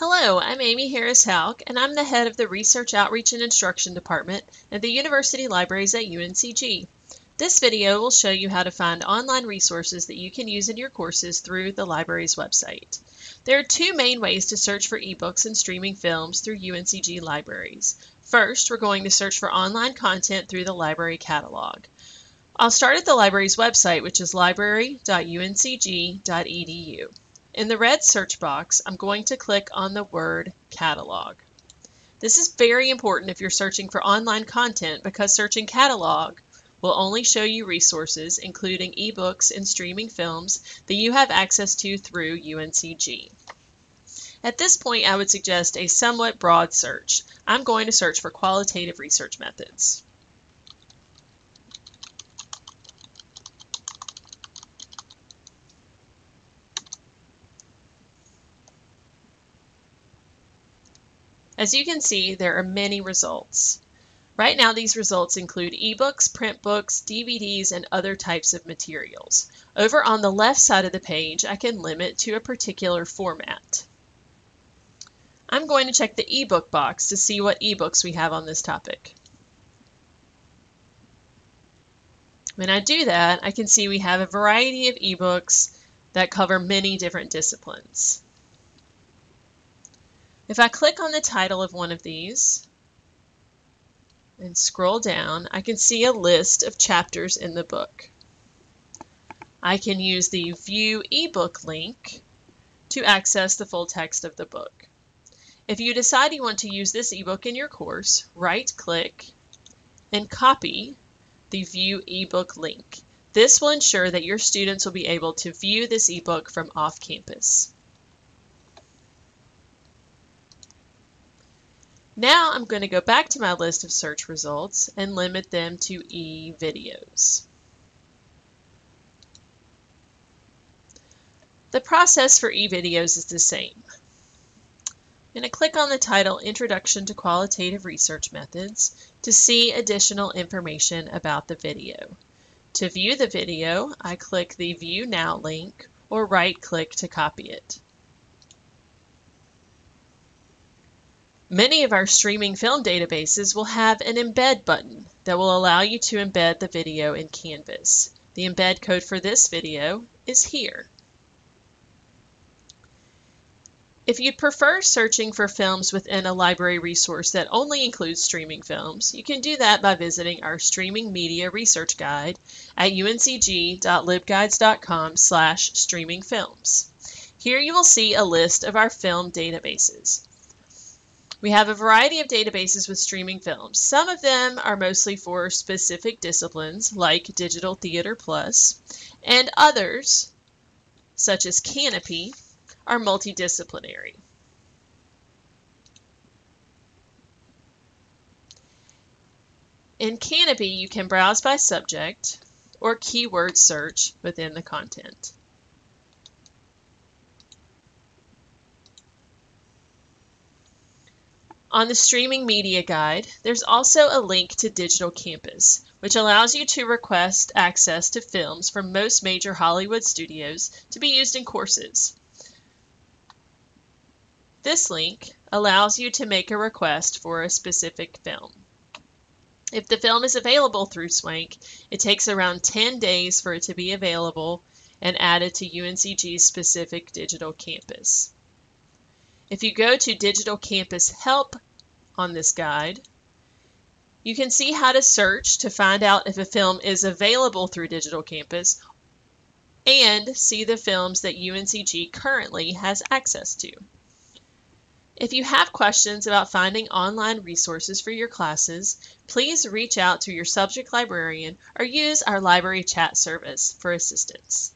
Hello, I'm Amy Harris Houk, and I'm the head of the Research Outreach and Instruction Department at the University Libraries at UNCG. This video will show you how to find online resources that you can use in your courses through the library's website. There are two main ways to search for ebooks and streaming films through UNCG libraries. First, we're going to search for online content through the library catalog. I'll start at the library's website, which is library.uncg.edu. In the red search box, I'm going to click on the word catalog. This is very important if you're searching for online content because searching catalog will only show you resources, including ebooks and streaming films, that you have access to through UNCG. At this point, I would suggest a somewhat broad search. I'm going to search for qualitative research methods. As you can see, there are many results. Right now, these results include ebooks, print books, DVDs, and other types of materials. Over on the left side of the page, I can limit to a particular format. I'm going to check the ebook box to see what ebooks we have on this topic. When I do that, I can see we have a variety of ebooks that cover many different disciplines. If I click on the title of one of these and scroll down, I can see a list of chapters in the book. I can use the View eBook link to access the full text of the book. If you decide you want to use this ebook in your course, right-click and copy the View eBook link. This will ensure that your students will be able to view this ebook from off campus. Now I'm going to go back to my list of search results and limit them to e-videos. The process for e-videos is the same. I'm going to click on the title Introduction to Qualitative Research Methods to see additional information about the video. To view the video, I click the View Now link or right-click to copy it. Many of our streaming film databases will have an embed button that will allow you to embed the video in Canvas. The embed code for this video is here. If you'd prefer searching for films within a library resource that only includes streaming films, you can do that by visiting our Streaming Media Research Guide at uncg.libguides.com slash streamingfilms. Here you will see a list of our film databases. We have a variety of databases with streaming films. Some of them are mostly for specific disciplines, like Digital Theater Plus, and others, such as Kanopy, are multidisciplinary. In Kanopy, you can browse by subject or keyword search within the content. On the Streaming Media Guide, there's also a link to Digital Campus, which allows you to request access to films from most major Hollywood studios to be used in courses. This link allows you to make a request for a specific film. If the film is available through Swank, it takes around 10 days for it to be available and added to UNCG's specific digital campus. If you go to Digital Campus Help on this guide, you can see how to search to find out if a film is available through Digital Campus and see the films that UNCG currently has access to. If you have questions about finding online resources for your classes, please reach out to your subject librarian or use our library chat service for assistance.